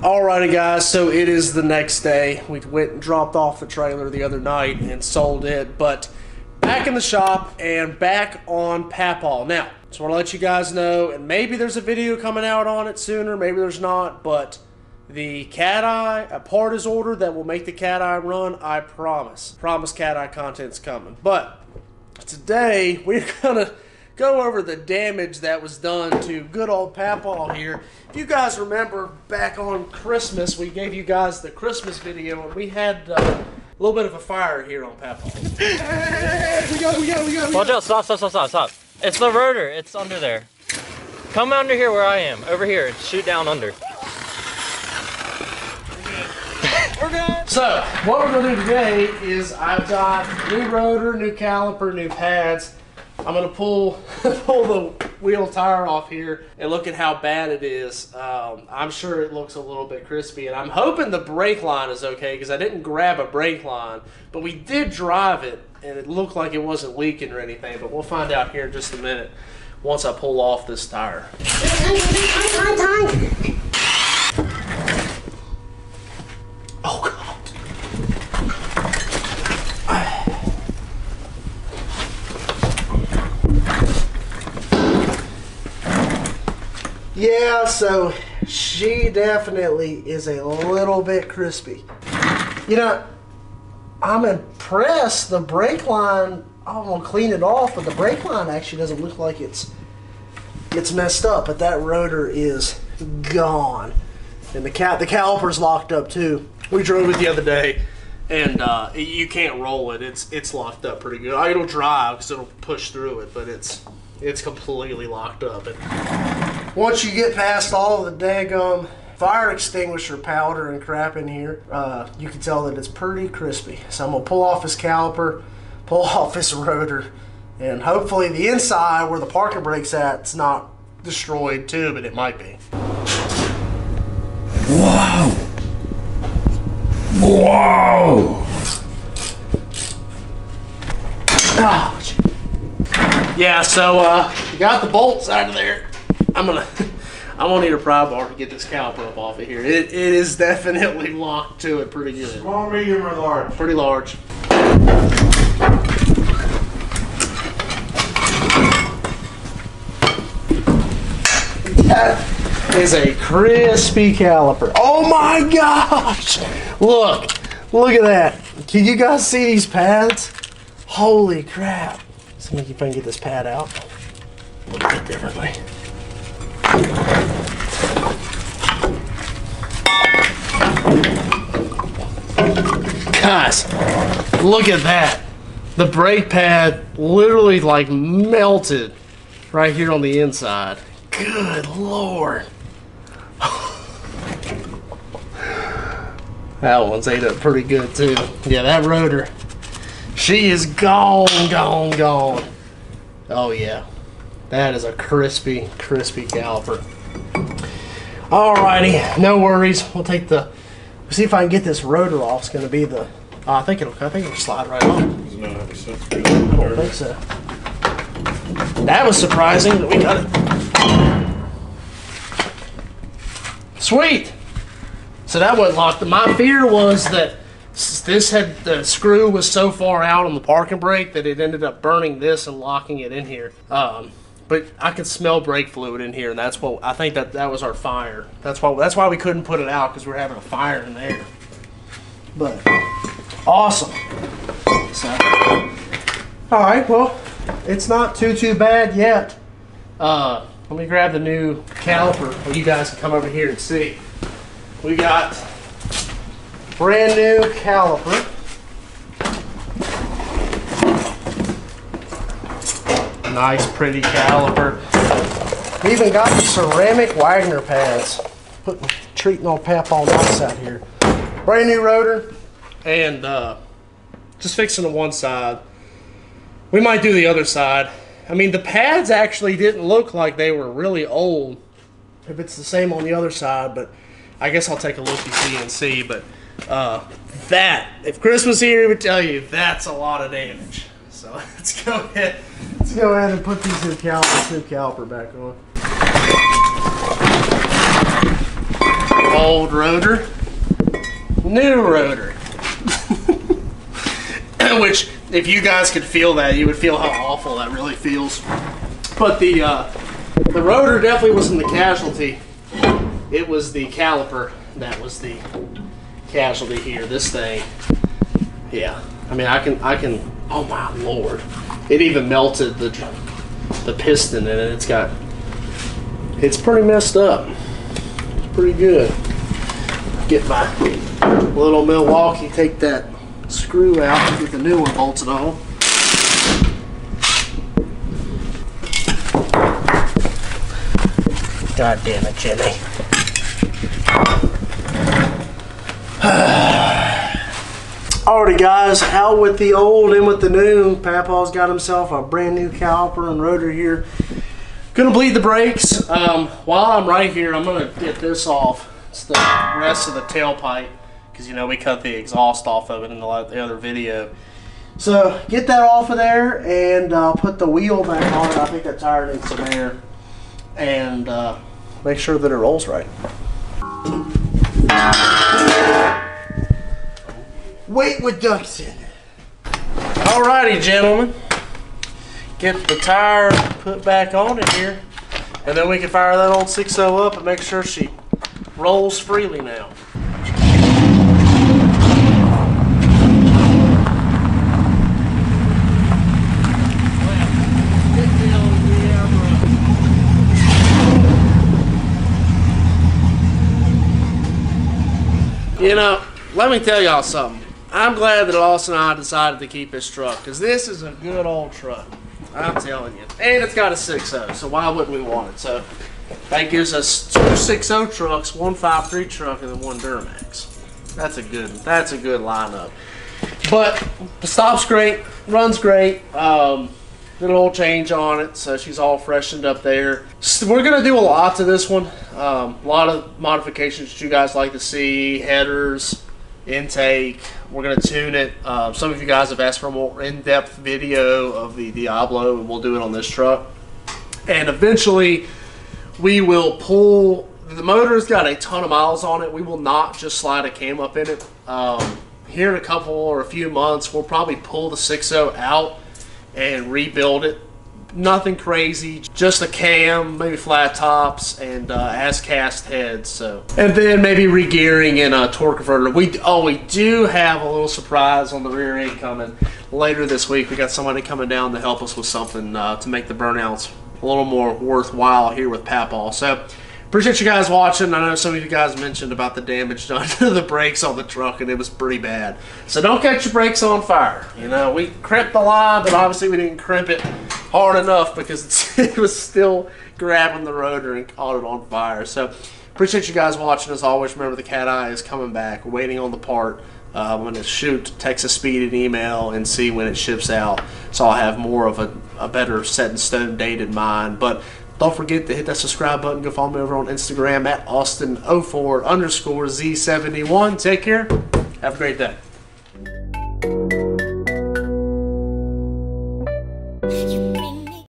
Alrighty, guys. So it is the next day. We went and dropped off the trailer the other night and sold it, but back in the shop and back on Papaw. Now, just want to let you guys know, and maybe there's a video coming out on it sooner, maybe there's not, but the cat eye, a part is ordered that will make the cat eye run. I promise. Promise cat eye content's coming. But today we're gonna go over the damage that was done to good old Papaw here. If you guys remember back on Christmas, we gave you guys the Christmas video and we had uh, a little bit of a fire here on Papaw. we go, we go, we go. Watch out, stop, stop, stop, stop, stop. It's the rotor, it's under there. Come under here where I am, over here, and shoot down under. We're good! So, what we're going to do today is I've got new rotor, new caliper, new pads. I'm to pull pull the wheel tire off here and look at how bad it is. Um, I'm sure it looks a little bit crispy, and I'm hoping the brake line is okay because I didn't grab a brake line, but we did drive it, and it looked like it wasn't leaking or anything. But we'll find out here in just a minute once I pull off this tire. Oh God. Yeah, so she definitely is a little bit crispy. You know, I'm impressed. The brake line, I'm gonna clean it off, but the brake line actually doesn't look like it's it's messed up. But that rotor is gone, and the cat the caliper's locked up too. We drove it the other day, and uh, you can't roll it. It's it's locked up pretty good. It'll drive because it'll push through it, but it's it's completely locked up. And once you get past all of the daggum fire extinguisher powder and crap in here, uh, you can tell that it's pretty crispy. So I'm gonna pull off this caliper, pull off this rotor, and hopefully the inside where the parking brake's at, it's not destroyed too, but it might be. Wow! Wow! Oh, yeah, so uh, you got the bolts out of there. I'm gonna, I'm gonna need a pry bar to get this caliper up off of here. It, it is definitely locked to it pretty good, Small, medium, or large? pretty large. That is a crispy caliper. Oh my gosh! Look, look at that. Can you guys see these pads? Holy crap. Let's see if I can get this pad out. A little bit differently. Guys, look at that. The brake pad literally like melted right here on the inside. Good lord. that one's ate up pretty good too. Yeah, that rotor. She is gone, gone, gone. Oh yeah. That is a crispy, crispy caliper. Alrighty, no worries. We'll take the see if I can get this rotor off. It's gonna be the oh, I think it'll I think it'll slide right off. No, I don't think so. That was surprising that we got it. Sweet. So that wasn't locked. My fear was that this had the screw was so far out on the parking brake that it ended up burning this and locking it in here. Um, but I could smell brake fluid in here, and that's what I think that that was our fire. That's why that's why we couldn't put it out because we are having a fire in there. But awesome. So, all right, well, it's not too too bad yet. Uh, let me grab the new caliper, so you guys can come over here and see. We got brand new caliper. Nice, pretty caliper. We even got the ceramic Wagner pads. Putting treating all pap all nice out here. Brand new rotor, and uh, just fixing the one side. We might do the other side. I mean, the pads actually didn't look like they were really old. If it's the same on the other side, but I guess I'll take a look and see and see. But uh, that, if Chris was here, he would tell you that's a lot of damage. So let's go ahead. Let's go ahead and put these new caliper, new caliper back on. Old old rotor, new rotor. Which, if you guys could feel that, you would feel how awful that really feels. But the uh, the rotor definitely wasn't the casualty. It was the caliper that was the casualty here. This thing, yeah. I mean, I can, I can. Oh my lord! It even melted the the piston in it. It's got. It's pretty messed up. It's pretty good. Get my little Milwaukee. Take that screw out. Get the new one bolted on. God damn it, Jimmy. Alrighty, guys, out with the old, in with the new. Papa's got himself a brand new caliper and rotor here. Gonna bleed the brakes. Um, while I'm right here, I'm gonna get this off. It's the rest of the tailpipe because you know we cut the exhaust off of it in the, the other video. So get that off of there and uh, put the wheel back on. I think that tire needs some air and uh, make sure that it rolls right. Weight reduction. Alrighty, gentlemen. Get the tire put back on it here, and then we can fire that old 60 up and make sure she rolls freely now. You know, let me tell y'all something. I'm glad that Austin and I decided to keep this truck because this is a good old truck. I'm telling you. And it's got a 6.0, so why wouldn't we want it? So that gives us two 6.0 trucks, one 5.3 truck, and then one Duramax. That's a good. That's a good lineup. But the stop's great, runs great. Um, did an change on it, so she's all freshened up there. So we're gonna do a lot to this one. Um, a lot of modifications that you guys like to see, headers, intake. We're gonna tune it. Um, some of you guys have asked for a more in-depth video of the Diablo, and we'll do it on this truck. And eventually, we will pull. The motor's got a ton of miles on it. We will not just slide a cam up in it. Um, here in a couple or a few months, we'll probably pull the 6.0 out and rebuild it. Nothing crazy, just a cam, maybe flat tops, and uh, as cast heads. So, and then maybe regearing and a torque converter. We oh, we do have a little surprise on the rear end coming later this week. We got somebody coming down to help us with something uh, to make the burnouts a little more worthwhile here with Papaw. So. Appreciate you guys watching. I know some of you guys mentioned about the damage done to the brakes on the truck, and it was pretty bad. So don't catch your brakes on fire. You know, we crimped the line, but obviously we didn't crimp it hard enough because it was still grabbing the rotor and caught it on fire. So appreciate you guys watching. As always, remember the cat eye is coming back. Waiting on the part. Uh, I'm going to shoot Texas Speed an email and see when it ships out. So I'll have more of a, a better set in stone date in mind. But don't forget to hit that subscribe button. Go follow me over on Instagram at Austin04 underscore Z71. Take care. Have a great day.